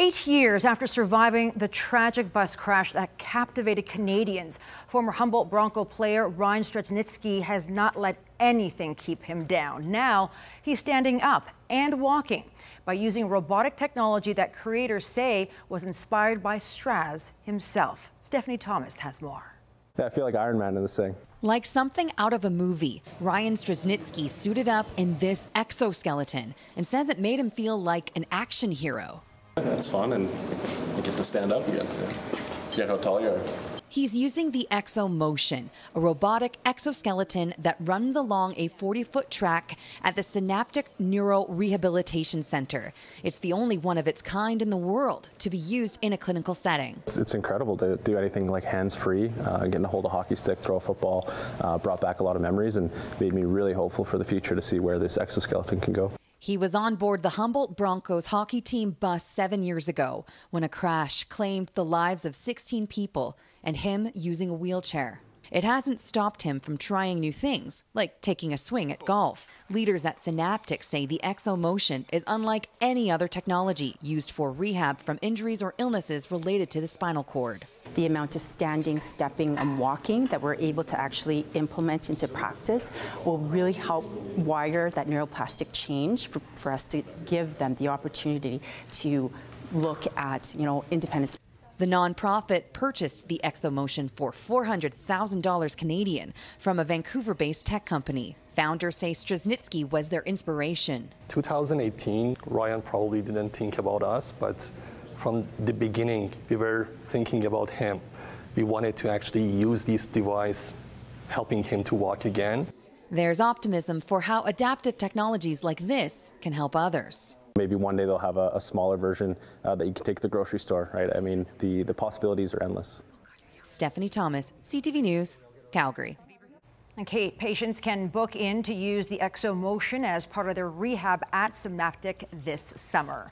Eight years after surviving the tragic bus crash that captivated Canadians, former Humboldt Bronco player Ryan Straschnitzki has not let anything keep him down. Now he's standing up and walking by using robotic technology that creators say was inspired by Straz himself. Stephanie Thomas has more. Yeah, I feel like Iron Man in this thing. Like something out of a movie, Ryan Straschnitzki suited up in this exoskeleton and says it made him feel like an action hero. That's fun, and you get to stand up again. Forget how tall you are. He's using the XoMotion, a robotic exoskeleton that runs along a 40 foot track at the Synaptic Neuro Rehabilitation Center. It's the only one of its kind in the world to be used in a clinical setting. It's, it's incredible to do anything like hands free, uh, getting to hold a hockey stick, throw a football, uh, brought back a lot of memories and made me really hopeful for the future to see where this exoskeleton can go. He was on board the Humboldt Broncos hockey team bus seven years ago when a crash claimed the lives of 16 people and him using a wheelchair. It hasn't stopped him from trying new things, like taking a swing at golf. Leaders at Synaptic say the XoMotion is unlike any other technology used for rehab from injuries or illnesses related to the spinal cord. The amount of standing, stepping, and walking that we're able to actually implement into practice will really help wire that neuroplastic change for, for us to give them the opportunity to look at, you know, independence. The nonprofit purchased the XoMotion for $400,000 Canadian from a Vancouver based tech company. Founders say Straschnitzki was their inspiration. 2018, Ryan probably didn't think about us, but from the beginning, we were thinking about him. We wanted to actually use this device, helping him to walk again. There's optimism for how adaptive technologies like this can help others. Maybe one day they'll have a, a smaller version uh, that you can take to the grocery store, right? I mean, the, the possibilities are endless. Stephanie Thomas, CTV News, Calgary. And Kate, patients can book in to use the XoMotion as part of their rehab at Synaptic this summer.